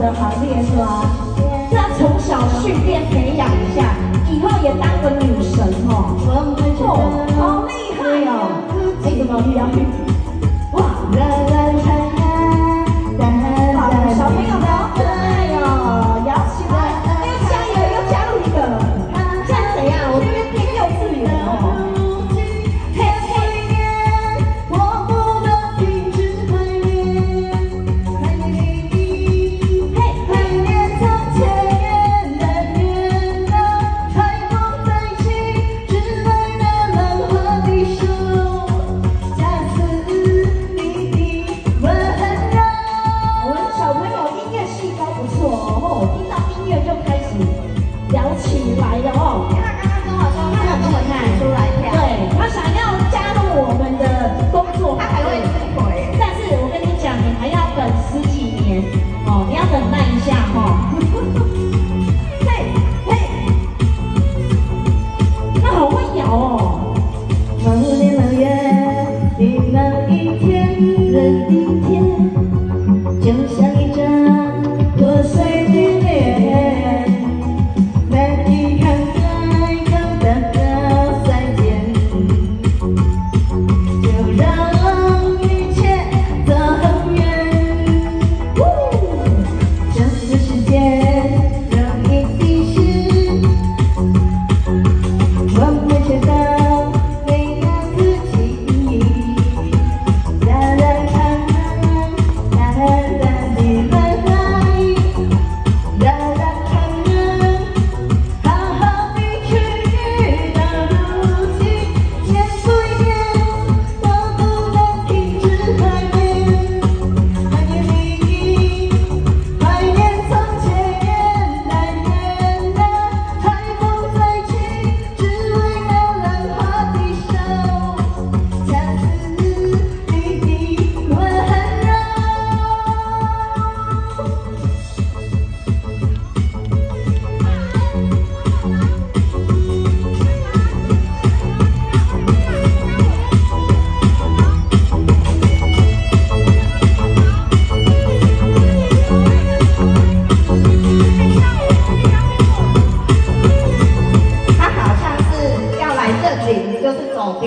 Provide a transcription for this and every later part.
的行列是吗？这样从小训练培养一下，以后也当个女神哦，很错，好厉害哦！这个毛衣。哦，听到音乐就开始摇起来了哦。他刚刚跟我说，他要跟我，来跳。对他想要加入我们的工作，他还会出轨。但是我跟你讲，你还要等十几年哦，你要等待一下哦。嘿嘿，那好会摇哦。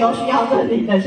都需要这里的